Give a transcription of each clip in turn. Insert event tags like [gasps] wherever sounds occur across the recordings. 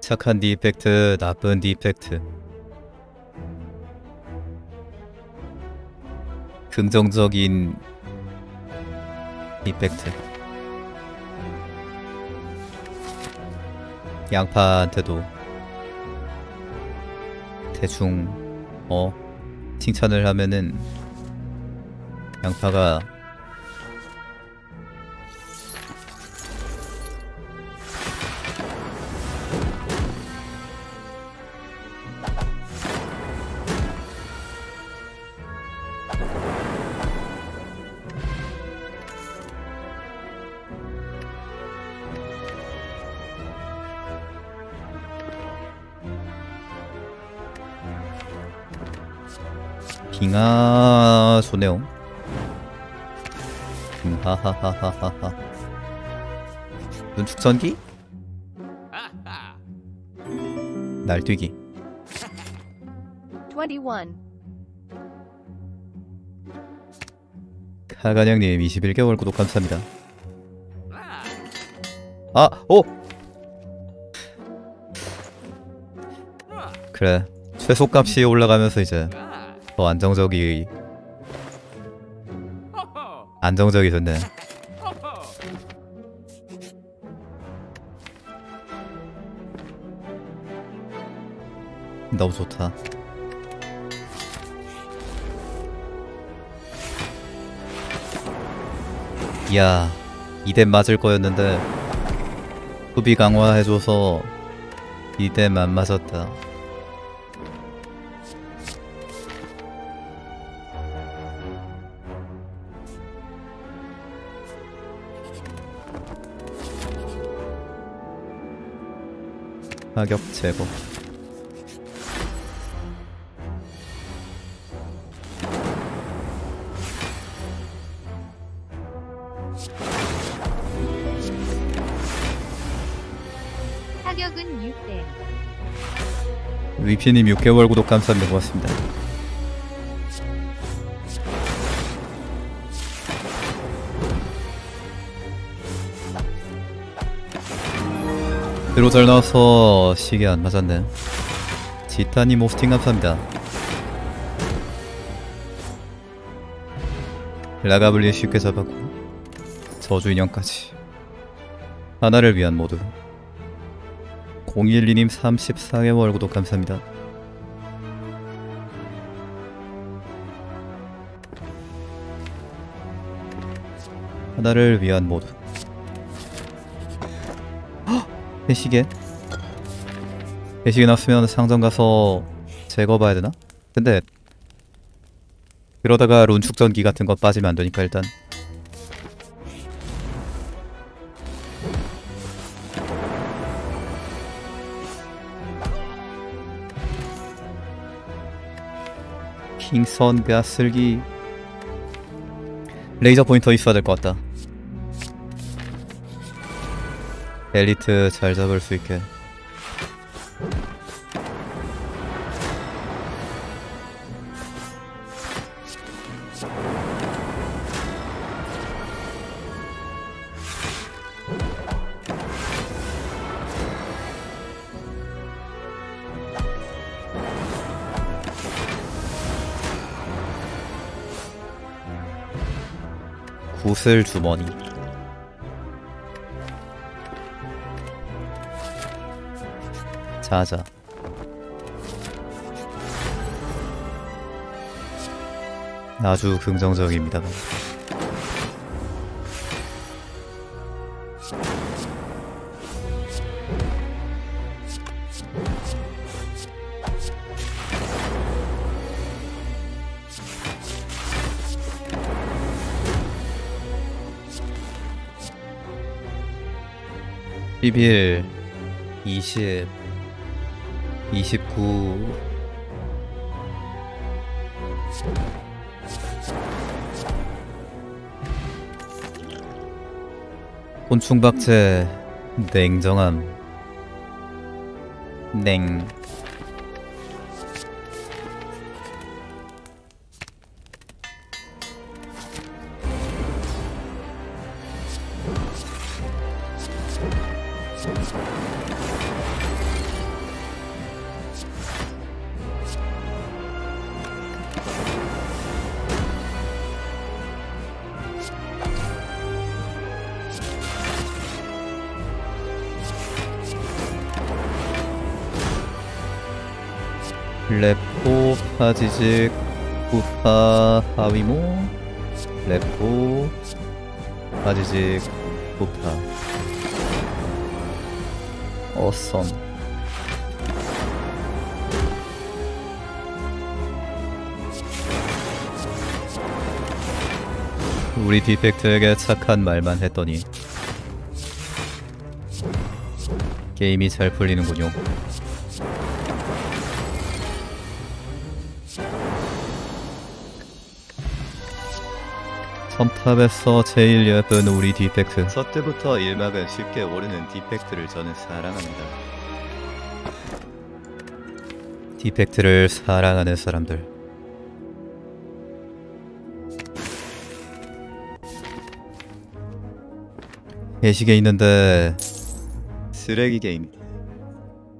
착한 디펙트, 나쁜 디펙트. 긍정적인 디펙트. 양파한테도 대충 어 칭찬을 하면은 양파가 좋네요. 음, 하하하하하하. 눈축전기? 날뛰기. 21. 카간형님 21개월 구독 감사합니다. 아, 오. 그래. 최소값이 올라가면서 이제 더 안정적이 안정적이 됐네. 너무 좋다. 이야, 이댐 맞을 거였는데 수비 강화해줘서 이댐 안 맞았다. 가격 제거. 타격은 6대. 위피님 6개월 구독 감사합니다. 고맙습니다. 들어 잘 나와서 시계 안 맞았네. 지타님 호스팅 감사합니다. 라가블리 쉽게 잡았고 저주 인형까지 하나를 위한 모두 012님 34개월 구독 감사합니다. 하나를 위한 모두. 헉! 배시계? 배시계 나왔으면 상점 가서 제거 봐야 되나? 근데 그러다가 룬 축전기 같은 거 빠지면 안 되니까 일단 킹선 가슬기 레이저 포인터 있어야 될 것 같다 엘리트 잘 잡을 수 있게. 구슬 주머니 자자 아주 긍정적입니다. (11) (20) (29) 곤충박제 냉정함. 냉 레포 파지직 부파 하위모 레포 파지직 부파 어썸 우리 디펙트에게 착한 말만 했더니 게임이 잘 풀리는군요. 첨탑에서 제일 예쁜 우리 디펙트. 서때부터 일막은 쉽게 오르는 디펙트를 저는 사랑합니다. 디펙트를 사랑하는 사람들. 예식에 있는데 쓰레기 게임.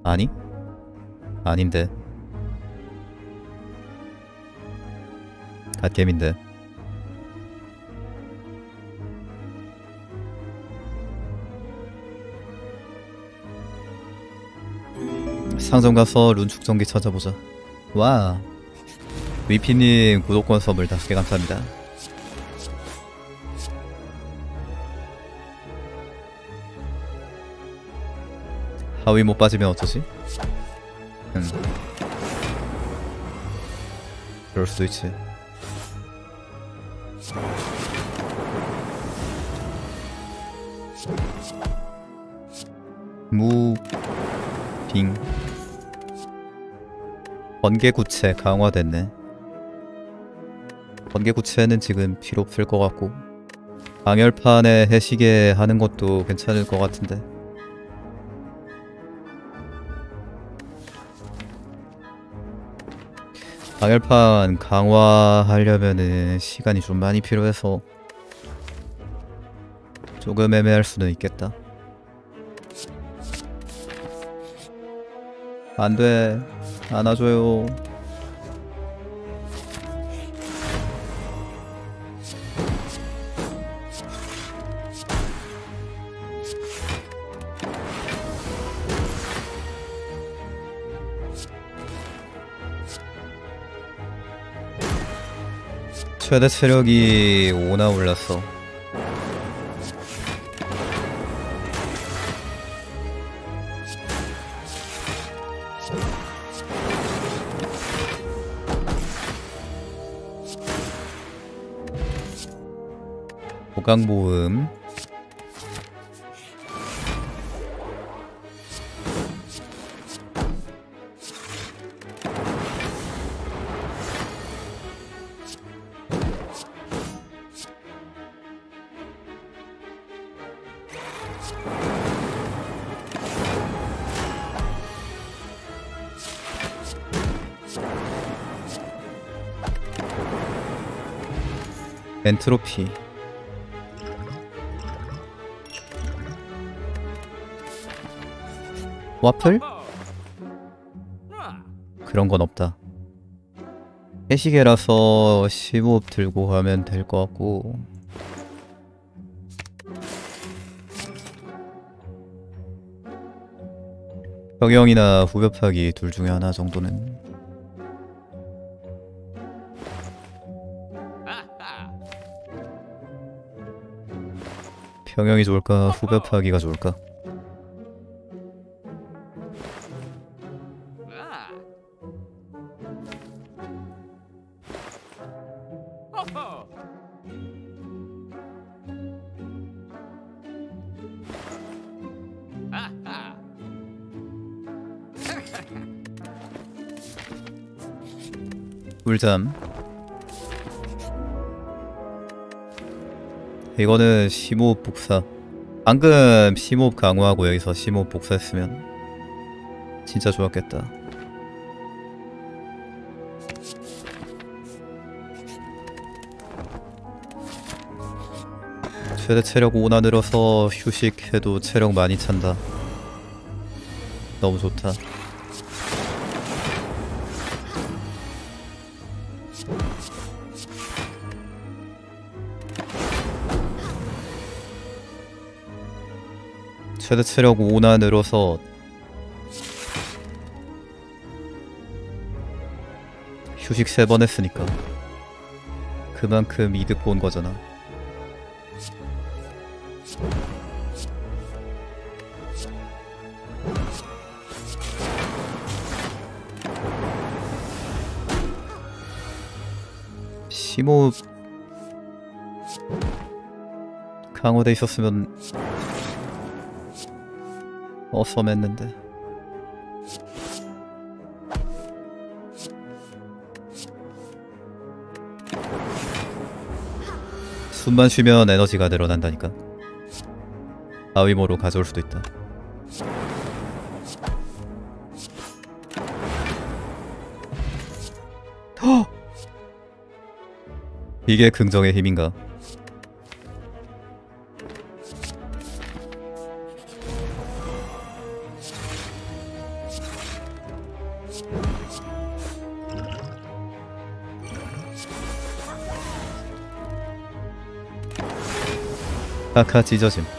아니? 아닌데. 갓게임인데. 상점 가서 룬 축전기 찾아보자. 와. 위피님 구독권 선물 다섯 개 감사합니다. 하위 못 빠지면 어쩌지? 음. 그럴 수도 있지. 무, 빙. 번개구체 강화됐네. 번개구체는 지금 필요 없을 것 같고. 방열판에 해시계 하는 것도 괜찮을 것 같은데. 방열판 강화하려면은 시간이 좀 많이 필요해서 조금 애매할 수는 있겠다. 안 돼. 안아줘요. 최대 체력이 5나 올랐어. 보강모음 엔트로피 와플? 그런 건 없다. 해시계라서 15업 들고 가면 될 것 같고 병영이나 후벼파기 둘 중에 하나 정도는 병영이 좋을까 후벼파기가 좋을까 꿀잠 이거는 심호흡 복사. 방금 심호흡 강화하고 여기서 심호흡 복사했으면 진짜 좋았겠다. 최대 체력 5나 늘어서 휴식해도 체력 많이 찬다. 너무 좋다 최대 체력 5나 늘어서 휴식 세번 했으니까 그만큼 이득 본 거잖아. 심호흡 강화돼 있었으면 어썸했는데. 숨만 쉬면 에너지가 늘어난다니까. 아위모로 가져올 수도 있다. 헉! [gasps] 이게 긍정의 힘인가 카카 찢어짐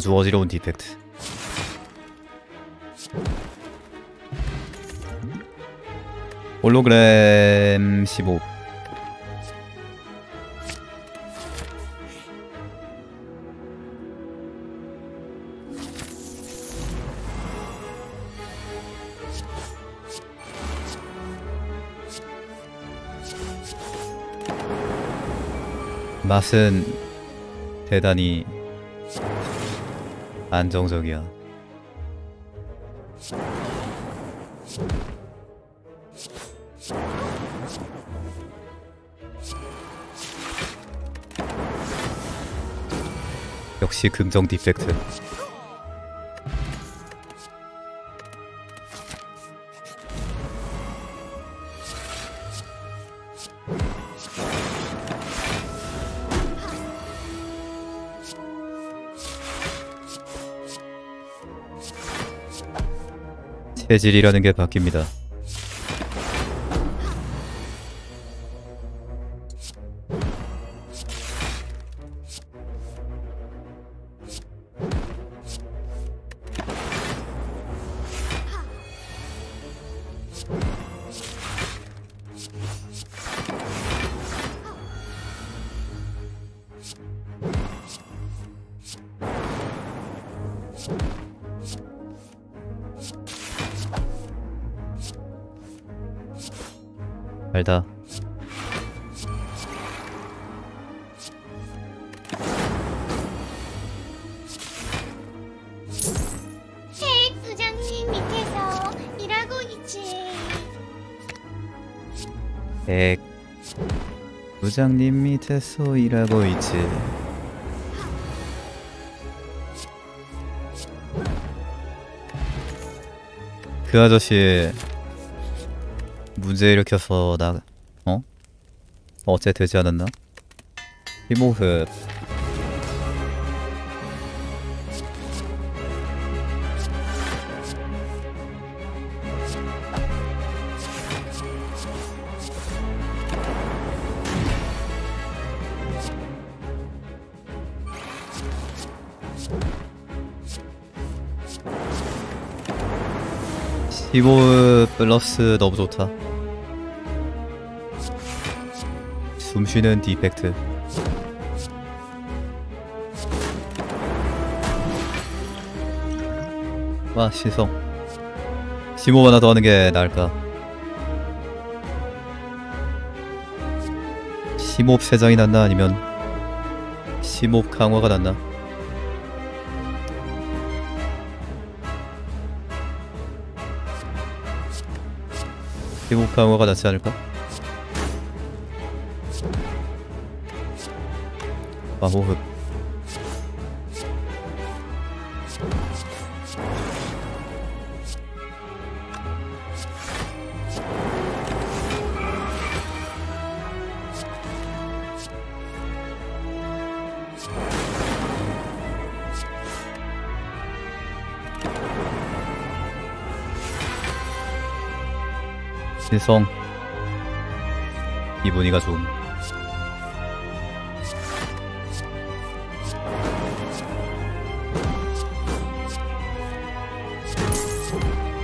아주 어지러운 디펙트. 홀로그램 15 맛은 대단히 안정적이야. 역시 긍정 디펙트. 체질이라는 게 바뀝니다. 백 부장님 밑에서 일하고 있지. 그 아저씨 문제 일으켜서 나 어? 어째 되지 않았나? 이모흡 15흡 플러스 너무 좋다. 숨 쉬는 디펙트. 와, 신성. 15 하나 더 하는 게 나을까? 15 세장이 낫나? 아니면 15 강화가 낫나? 피부 강화가 낫지 않을까? 마호흡 신성. 이분이가 좀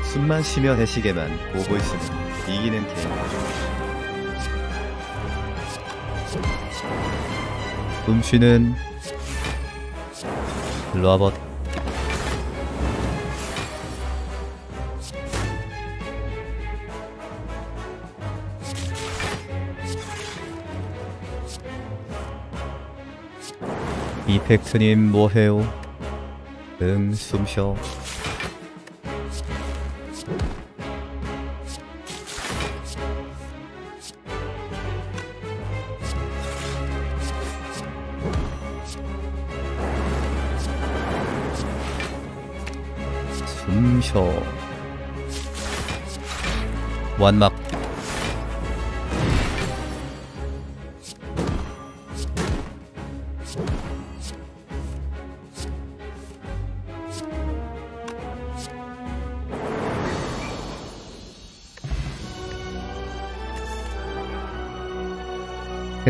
숨만 쉬며 대시계만 보고 있으면 이기는 게임 숨 쉬는 로봇 이펙트님 뭐해요? 응 숨쉬어 숨쉬어 완막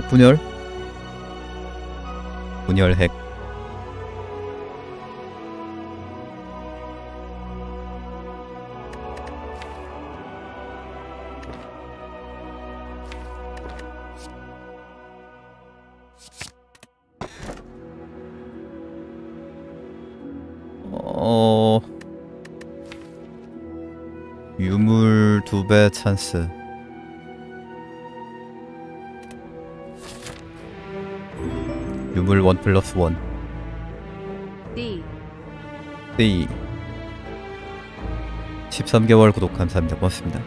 핵 분열? 분열 핵. 어 유물 두 배 찬스 유물 원 플러스 원. D. D. 13개월 구독 감사합니다 고맙습니다.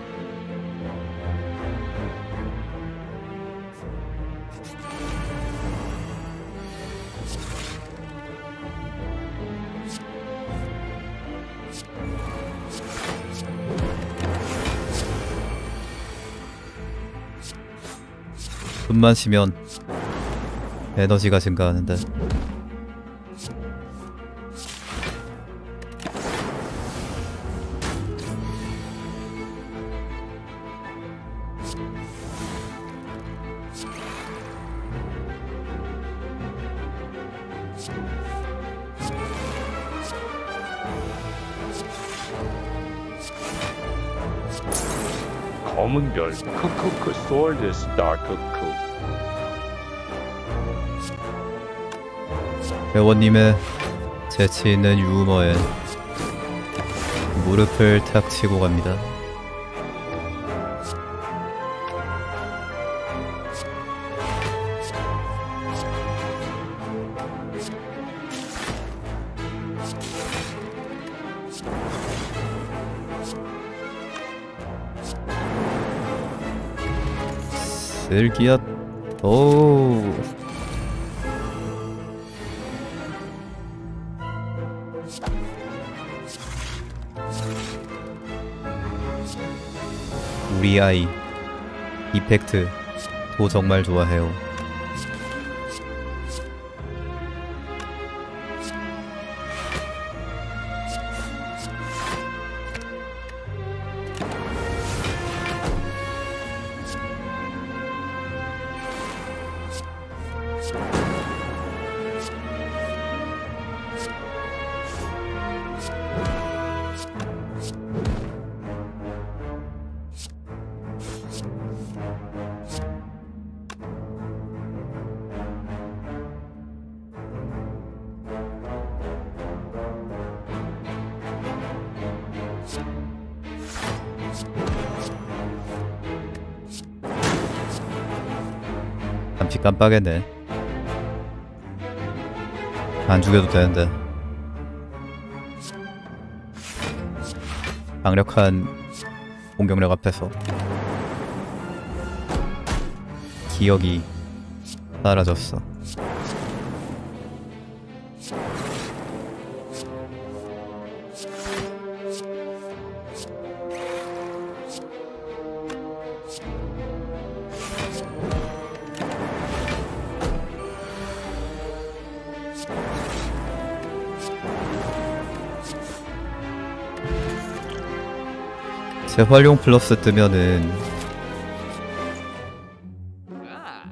숨만 쉬면 에너지가 증가하는데. 검은 별 크크크 솔드스 다크크 회원님의 재치 있는 유머에 무릎을 탁 치고 갑니다. 슬기앗 이펙트 도 정말 좋아해요. 잠시 깜빡했네. 안 죽여도 되는데. 강력한 공격력 앞에서 기억이 사라졌어. 재활용 플러스 뜨면은 아.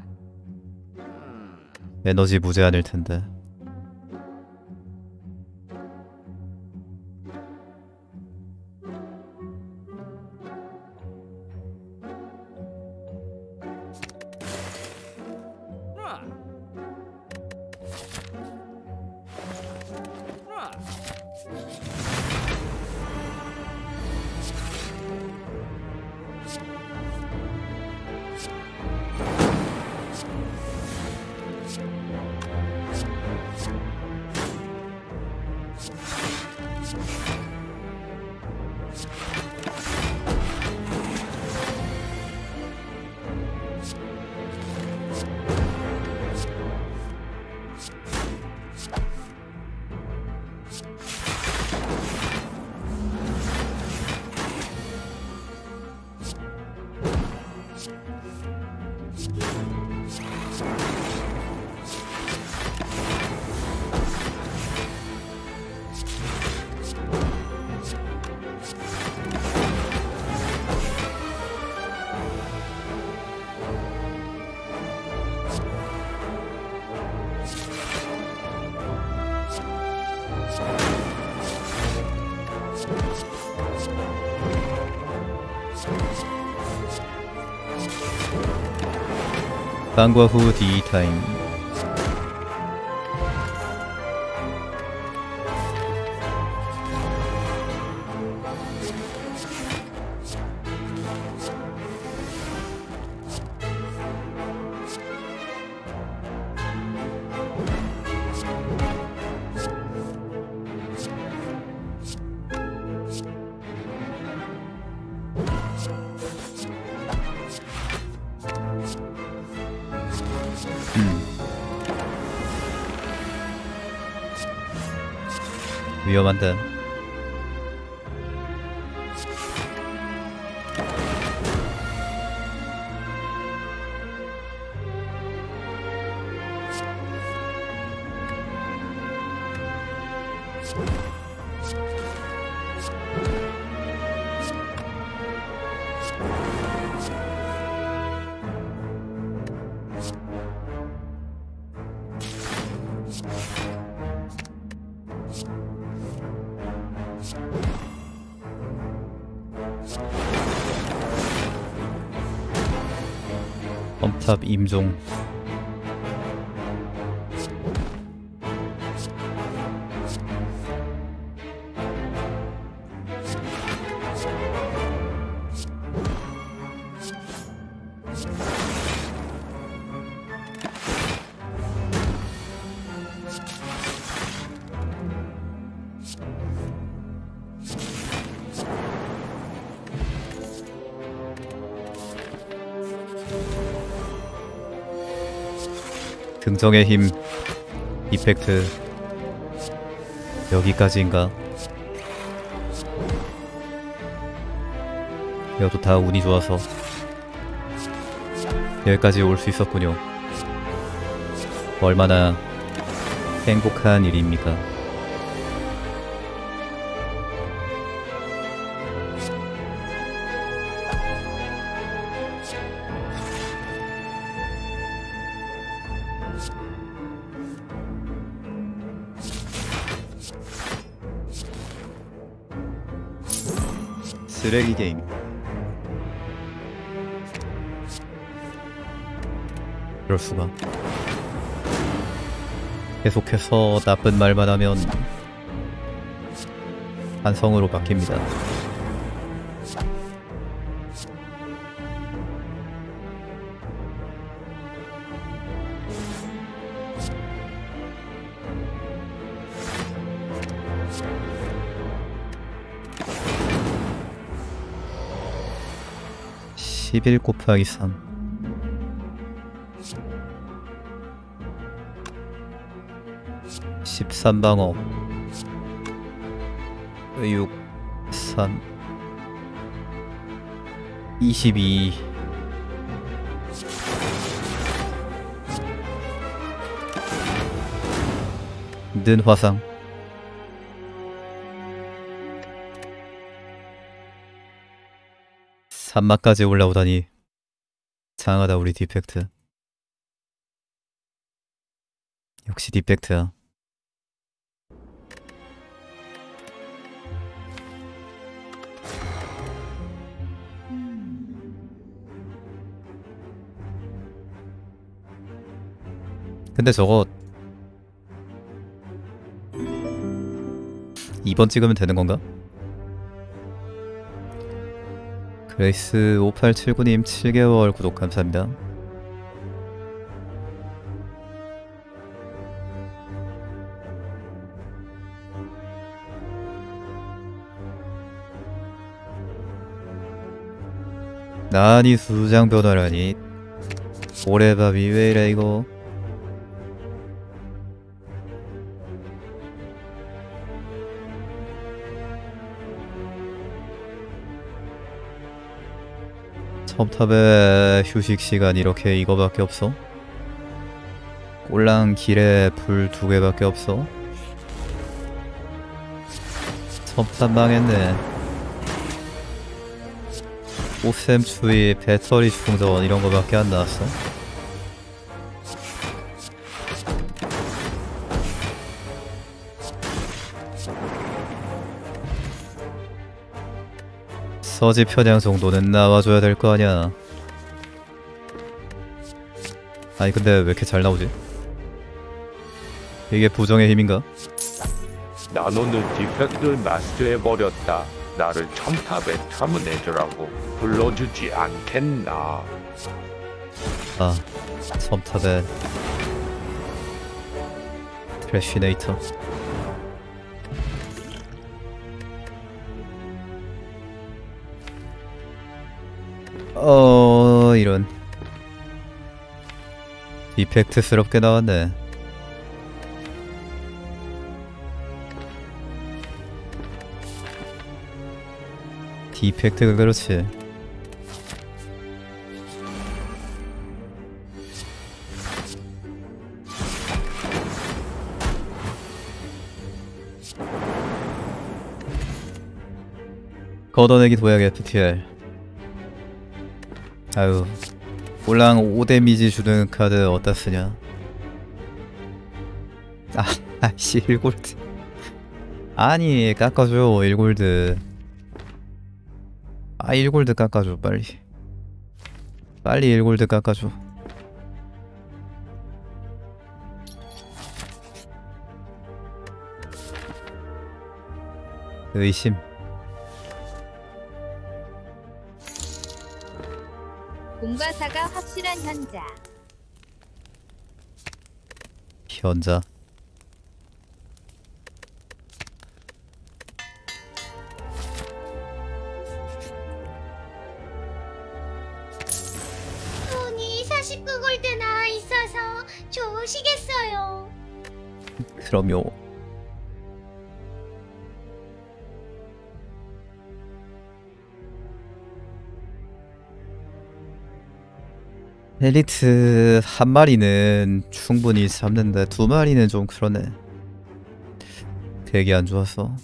음. 에너지 무제한일 텐데. Thank 방과 후 D 타임. 위험 한 긍정의 힘 이펙트 여기까지인가? 여도 다 운이 좋아서 여기까지 올 수 있었군요. 얼마나 행복한 일입니까? 쓰레기 게임. 그럴 수가. 계속해서 나쁜 말만 하면 반성으로 바뀝니다. (11 곱하기 3) (13방어) (6) (3) (22) 는 화상 산막까지 올라오다니 장하다 우리 디펙트 역시 디펙트야. 근데 저거 2번 찍으면 되는 건가? 그레이스 5879님 7개월 구독 감사합니다. 나니 수장 변화라니 오래밥이 왜 이래 이거 첨탑에 휴식 시간 이렇게 이거밖에 없어? 꼴랑 길에 불 두 개밖에 없어? 첨탑 망했네 오셈 추위 배터리 충전 이런 거밖에 안 나왔어? 서지 편향 정도는 나와줘야 될 거 아니야. 아니 근데 왜 이렇게 잘 나오지? 이게 부정의 힘인가? 나노는 디펙트를 마스터해버렸다. 나를 첨탑에 탐문해주라고 불러주지 않겠나. 아, 첨탑의 트래시네이터. 어, 이런. 이펙트스럽게 나왔네. 디펙트가 그렇지. 걷어내기 도약 FTR 아유 올랑 5데미지 주는 카드 어디다 쓰냐? 아 [laughs] 아씨 1골드. 아니 깎아줘 1골드. 아 1골드 깎아줘 빨리. 빨리 1골드 깎아줘. 의심 공과사가 확실한 현자. 현자 돈이 49골드나 있어서 좋으시겠어요. 그럼요 엘리트 한 마리는 충분히 잡는데 두 마리는 좀 그러네. 되게 안 좋았어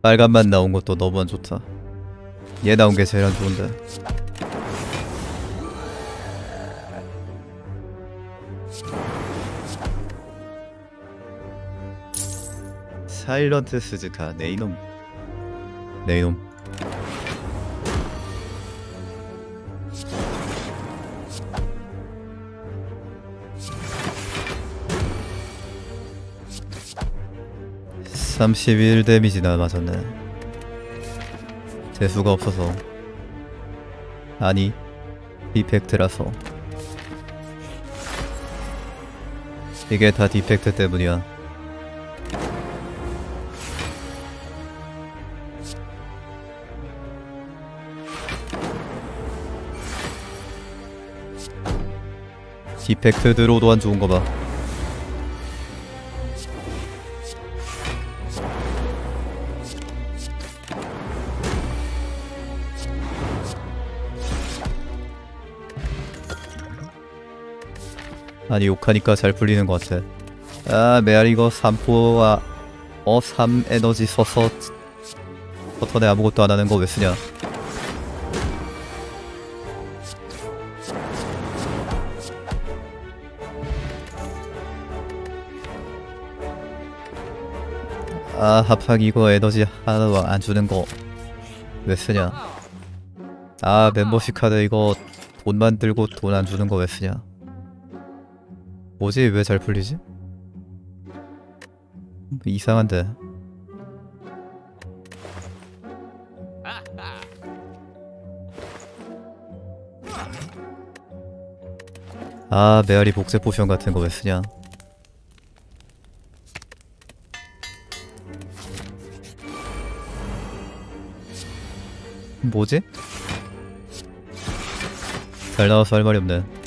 빨간만 나온 것도 너무 안 좋다. 얘 나온 게 제일 안 좋은데. 사일런트 스즈카 네 이놈. 네 이놈 (31 데미지나 맞았네) 재수가 없어서. 아니 디펙트라서. 이게 다 디펙트 때문이야. 디펙트 드로도 안 좋은 거 봐. 아니 욕하니까 잘 풀리는 것 같아. 아 메아리 이거 3포와 어3 에너지 써서 버튼에 아무것도 안 하는 거 왜 쓰냐? 아 합학 이거 에너지 하나도 안 주는 거 왜 쓰냐 아 멤버십 카드 이거 돈만 들고 돈 안 주는 거 왜 쓰냐 뭐지 왜 잘 풀리지? 이상한데 아 메아리 복제 포션 같은 거 왜 쓰냐 뭐지? 잘 나와서 할 말이 없네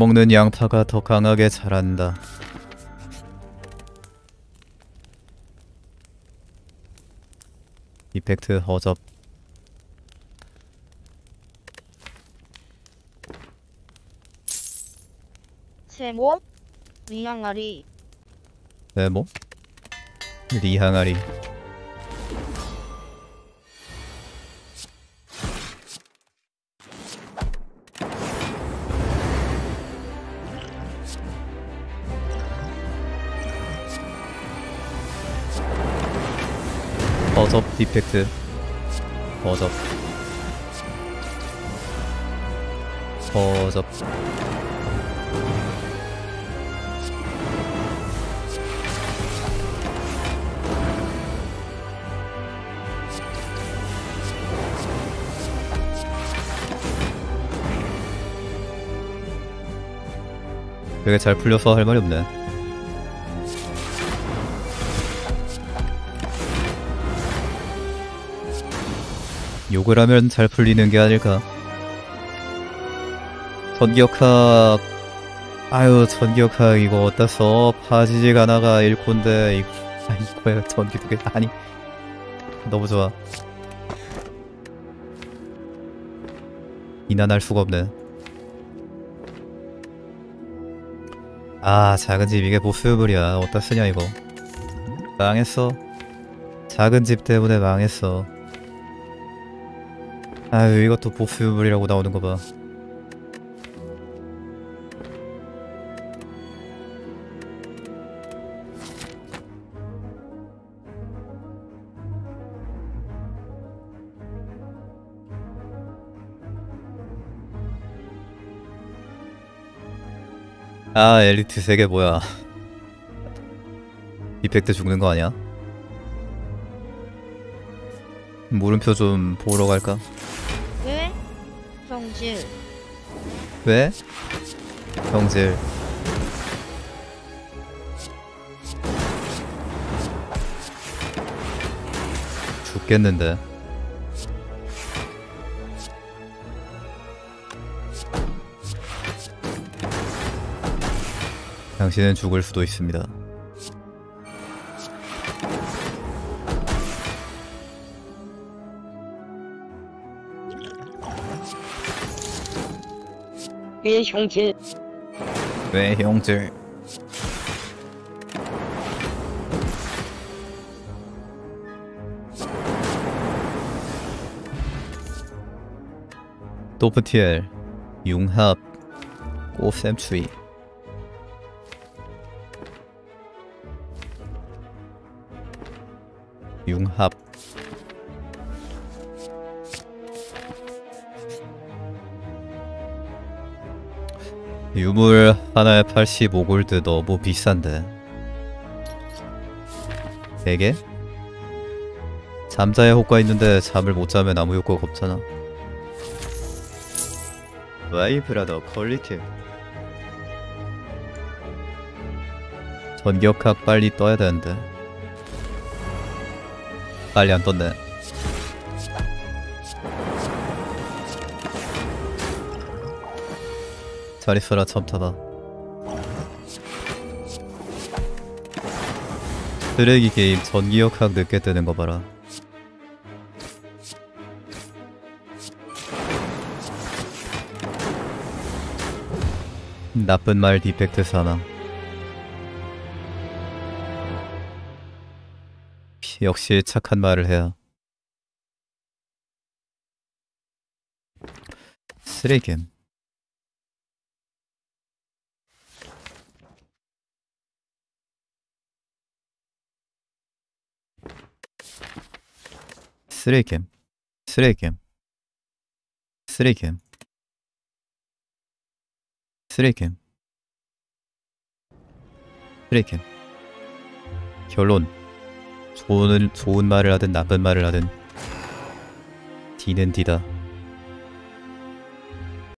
욕먹는 양파가 더 강하게 자란다. 이펙트 허접. 세모 미양아리. 네모 리항아리 디펙트. 버접 버접 되게 잘 풀려서 할 말이 없네 욕을 하면 잘 풀리는 게 아닐까. 전기역학 아유 전기역학 이거 어디다 써 파지직 하나가 1콘데. 이거 아 이거야 전기역학 아니. 너무 좋아. 이난할 수가 없네. 아 작은 집 이게 보스유물이야. 어디다 쓰냐 이거? 망했어. 작은 집 때문에 망했어 아유 이것도 보스유물이라고 나오는 거봐 아 엘리트 세계 뭐야 이펙트 죽는 거 아니야? 물음표 좀 보러 갈까? 왜 성질 왜? 형질 죽겠는데. 당신은 죽을 수도 있습니다 왜 성질 왜 형질 도프티엘 융합 꽃샘추위 융합 유물 하나에 85골드 너무 비싼데. 4개? 잠자의 효과 있는데 잠을 못 자면 아무 효과가 없잖아. 와이브라더 퀄리티. 전격학 빨리 떠야 되는데. 빨리 안 떴네 stvari sora 첩타다. 쓰레기 게임 전기역학 늦게 뜨는 거 봐라. 나쁜 말 디펙트 사나. 역시 착한 말을 해야. 쓰레기임. 쓰레기겜. 쓰레기겜. 쓰레기겜. 쓰레기겜. 쓰레기겜. 결론. 좋은, 좋은 말을 하든 나쁜 말을 하든 D는 D다.